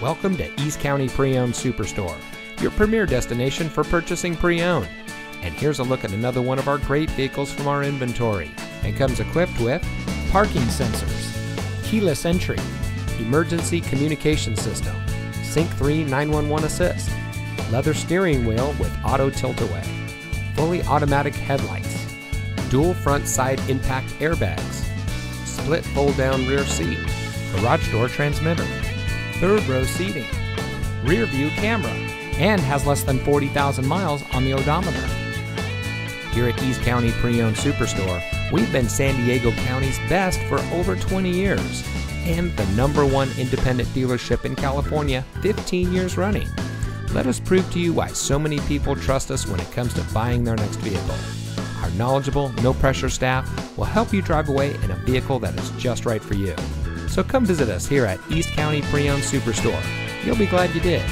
Welcome to East County Pre-Owned Superstore, your premier destination for purchasing pre-owned. And here's a look at another one of our great vehicles from our inventory. And comes equipped with parking sensors, keyless entry, emergency communication system, Sync 3 911 assist, leather steering wheel with auto tilt-away, fully automatic headlights, dual front side impact airbags, split fold-down rear seat, garage door transmitter, third row seating, rear view camera, and has less than 40,000 miles on the odometer. Here at East County Pre-Owned Superstore, we've been San Diego County's best for over 20 years and the number one independent dealership in California 15 years running. Let us prove to you why so many people trust us when it comes to buying their next vehicle. Our knowledgeable, no pressure staff will help you drive away in a vehicle that is just right for you. So come visit us here at East County Pre-Owned Superstore. You'll be glad you did.